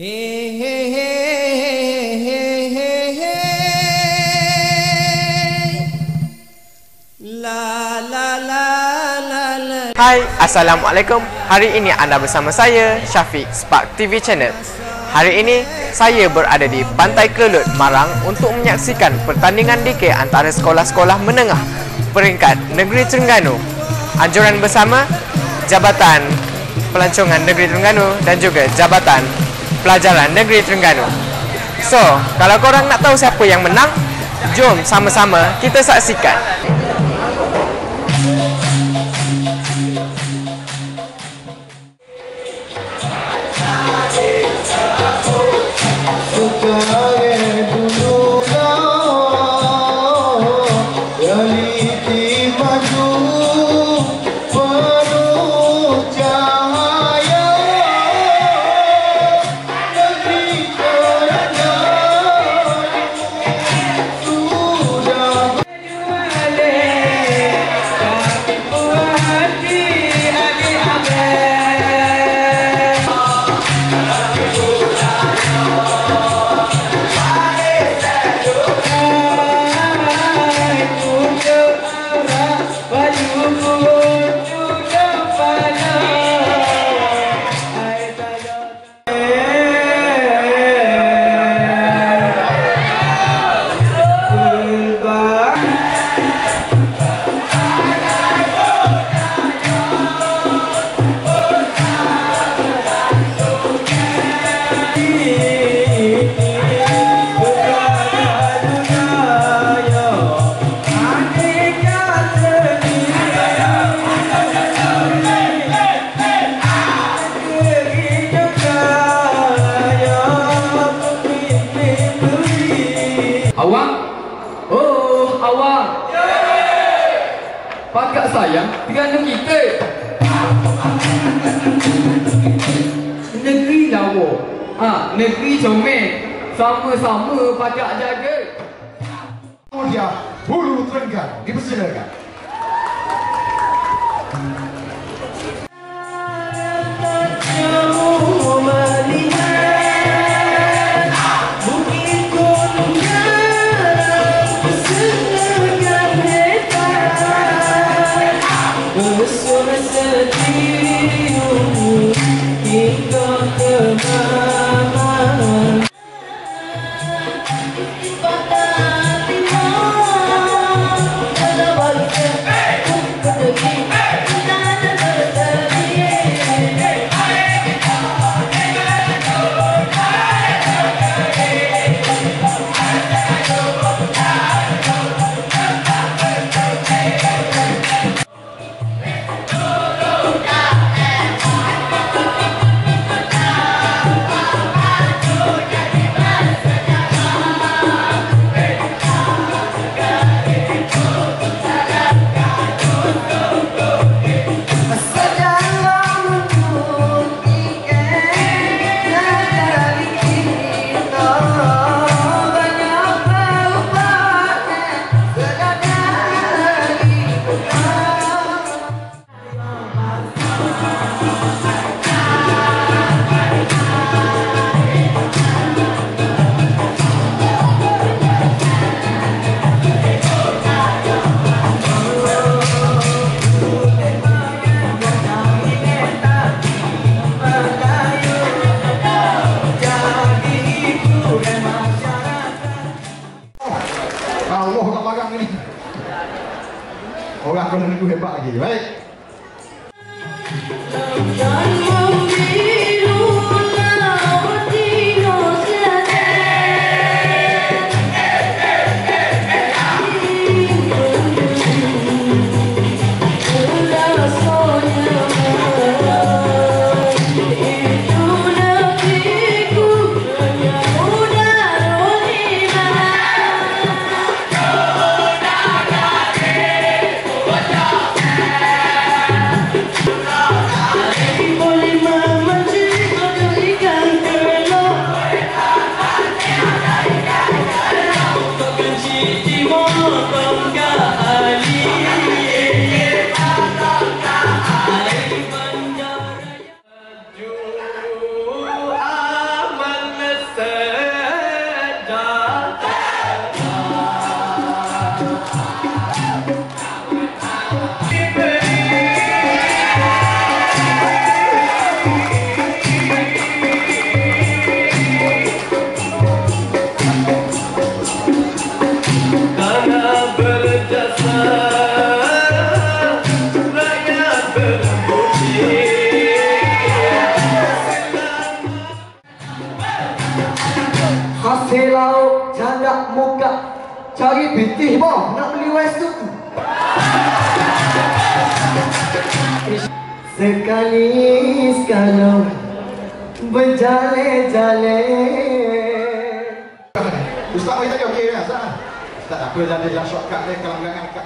Hai, Assalamualaikum. Hari ini anda bersama saya, Syafiq, Spark TV Channel. Hari ini, saya berada di Pantai Kelut, Marang untuk menyaksikan pertandingan DK antara sekolah-sekolah menengah peringkat Negeri Terengganu. Anjuran bersama Jabatan Pelancongan Negeri Terengganu dan juga Jabatan Pelajaran Negeri Terengganu. So, kalau korang nak tahu siapa yang menang, jom sama-sama kita saksikan. Pakak sayang Terengganu kita. Negeri lawa. Ha, negeri comel. Sama-sama pakak jaga. Mulia Hulu Terengganu dipersilakan. Kena nunggu hebat lagi. Baik. Pitih boh, nak beli west tu. Sekali sekala berjale-jale Ustaz bagi tadi okey kan? Ustaz? Tak apa dah dia shortcut dia kalau belakang dekat.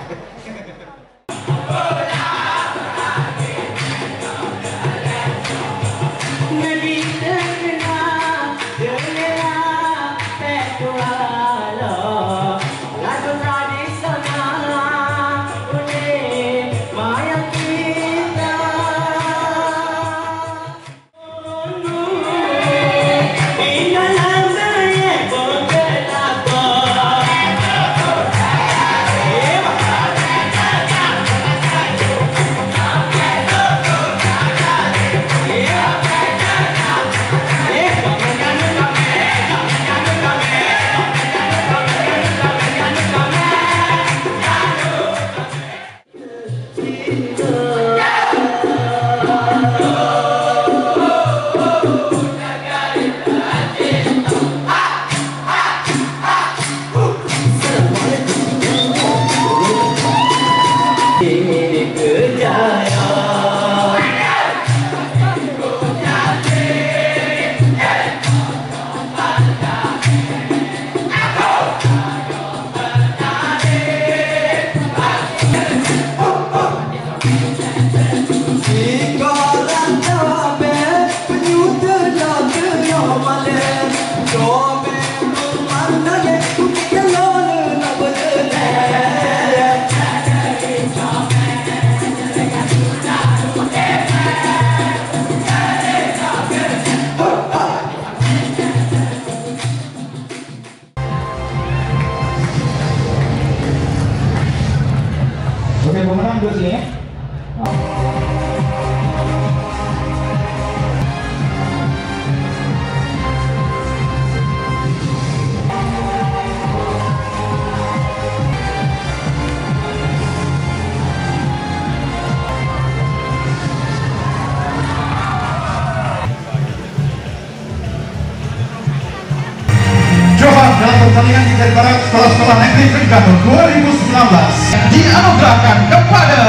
Sekolah-Sekolah Negeri Terengganu 2019 dianugerahkan kepada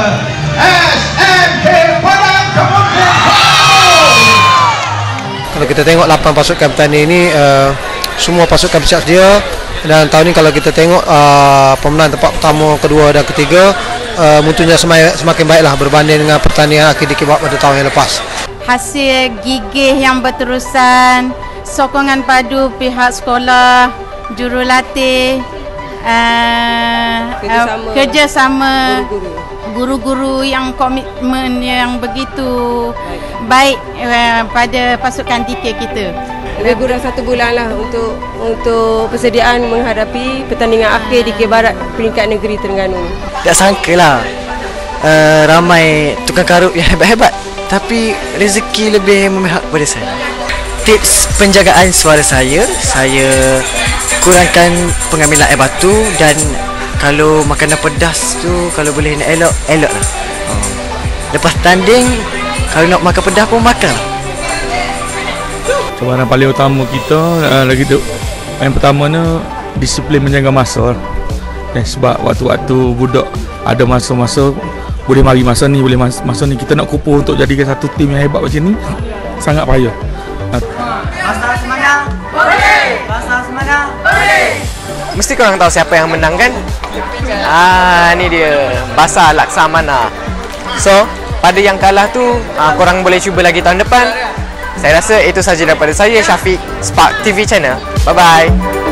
SMK Padang Kemudian Kalau kita tengok 8 pasukan petani ini uh, semua pasukan bersiap sedia dan tahun ini kalau kita tengok uh, pemenang tempat pertama, kedua dan ketiga uh, mutunya semakin, semakin baiklah berbanding dengan pertandingan akhir dikibak pada tahun yang lepas. hasil gigih yang berterusan, sokongan padu pihak sekolah, jurulatih, uh, Kerjasama. uh, kerjasama Guru-guru. guru-guru yang komitmen yang begitu baik uh, pada pasukan TK kita. Lebih kurang satu bulan lah untuk untuk persediaan menghadapi pertandingan akhir di K Barat peringkat negeri Terengganu. Tak sangka lah uh, ramai tukang karut yang hebat-hebat tapi rezeki lebih memihak kepada saya tips penjagaan suara saya saya kurangkan pengambilan air batu dan kalau makanan pedas tu kalau boleh nak elok elok lah oh. lepas tanding kalau nak makan pedas pun makan lah cabaran paling utama kita uh, lagi tu yang pertama ni disiplin menjaga masa lah. eh, sebab waktu-waktu budak ada masa-masa boleh mari masa ni boleh masa, masa ni kita nak kumpul untuk jadikan satu tim yang hebat macam ni sangat payah uh, Mesti korang tahu siapa yang menang kan? Ah, ni dia. Basah Laksamana. So, pada yang kalah tu, ah, korang boleh cuba lagi tahun depan. Saya rasa itu sahaja daripada saya, Syafiq, Spark TV Channel. Bye-bye.